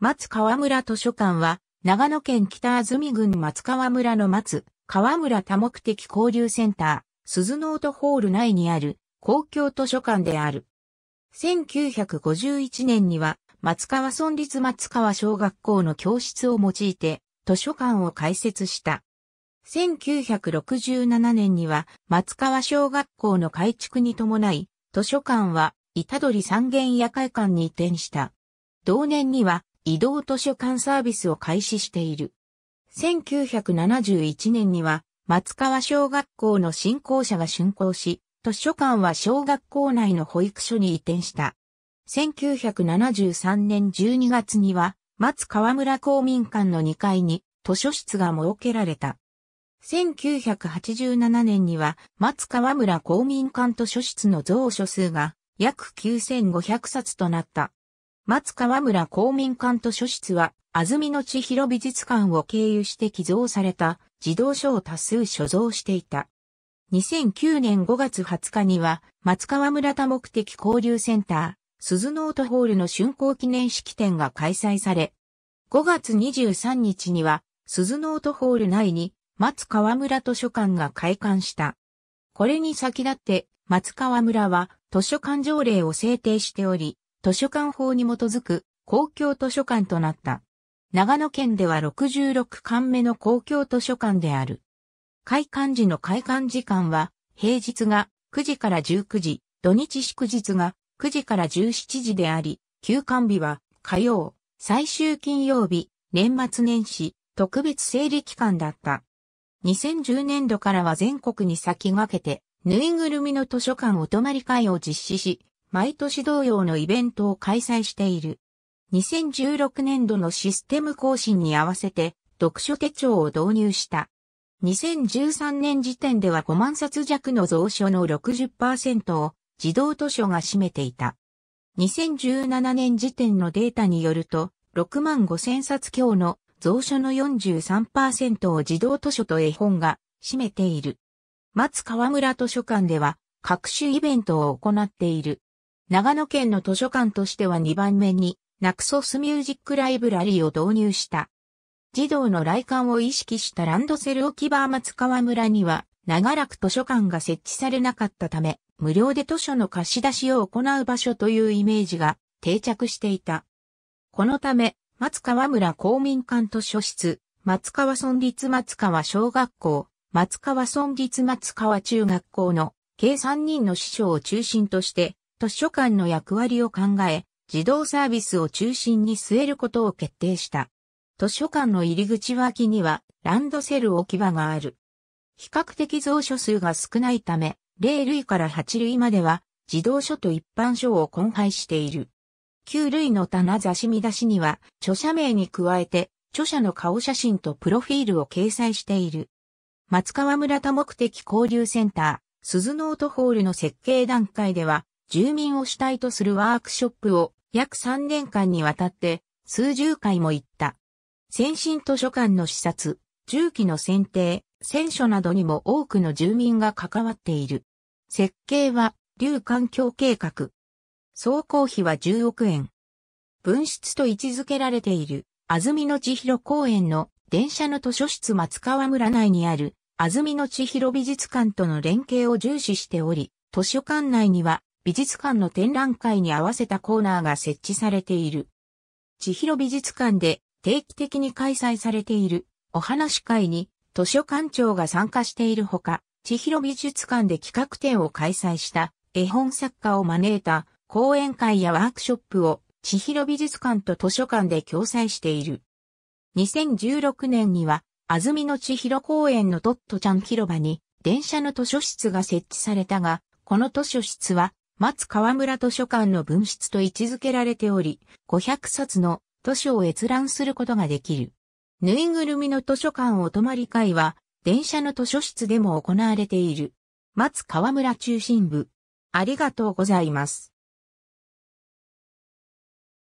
松川村図書館は、長野県北安住郡松川村の松、川村多目的交流センター、鈴ノートホール内にある公共図書館である。1951年には、松川村立松川小学校の教室を用いて、図書館を開設した。1967年には、松川小学校の改築に伴い、図書館は、板取三軒夜会館に移転した。同年には、移動図書館サービスを開始している。1971年には、松川小学校の新校舎が竣工し、図書館は小学校内の保育所に移転した。1973年12月には、松川村公民館の2階に図書室が設けられた。1987年には、松川村公民館図書室の増書数が約9500冊となった。松川村公民館図書室は、安住の地広美術館を経由して寄贈された児童書を多数所蔵していた。2009年5月20日には、松川村多目的交流センター、鈴ノートホールの竣工記念式典が開催され、5月23日には、鈴ノートホール内に松川村図書館が開館した。これに先立って松川村は図書館条例を制定しており、図書館法に基づく公共図書館となった。長野県では66館目の公共図書館である。開館時の開館時間は、平日が9時から19時、土日祝日が9時から17時であり、休館日は火曜、最終金曜日、年末年始、特別整理期間だった。2010年度からは全国に先駆けて、ぬいぐるみの図書館お泊まり会を実施し、毎年同様のイベントを開催している。2016年度のシステム更新に合わせて読書手帳を導入した。2013年時点では5万冊弱の蔵書の60%を自動図書が占めていた。2017年時点のデータによると、6万5千冊強の蔵書の43%を自動図書と絵本が占めている。松川村図書館では各種イベントを行っている。長野県の図書館としては2番目に、ナクソスミュージックライブラリーを導入した。児童の来館を意識したランドセル置き場松川村には、長らく図書館が設置されなかったため、無料で図書の貸し出しを行う場所というイメージが定着していた。このため、松川村公民館図書室、松川村立松川小学校、松川村立松川中学校の計3人の師匠を中心として図書館の役割を考え、自動サービスを中心に据えることを決定した。図書館の入り口脇にはランドセル置き場がある。比較的蔵書数が少ないため、0類から8類までは自動書と一般書を混配している。9類の棚差し見出しには著者名に加えて著者の顔写真とプロフィールを掲載している。松川村多目的交流センター、鈴ノートホールの設計段階では住民を主体とするワークショップを約3年間にわたって数十回も行った。先進図書館の視察、重機の選定、選書などにも多くの住民が関わっている。設計は、流環境計画。総工費は10億円。分室と位置づけられている、安住の千尋公園の電車の図書室松川村内にある、安住の千尋美術館との連携を重視しており、図書館内には美術館の展覧会に合わせたコーナーが設置されている。千尋美術館で定期的に開催されているお話会に図書館長が参加しているほか、千尋美術館で企画展を開催した絵本作家を招いた講演会やワークショップを千尋美術館と図書館で共催している。2016年には、安住の千尋公園のトットちゃん広場に電車の図書室が設置されたが、この図書室は松川村図書館の分室と位置づけられており、500冊の図書を閲覧することができる。ぬいぐるみの図書館お泊まり会は、電車の図書室でも行われている。松川村中心部。ありがとうございます。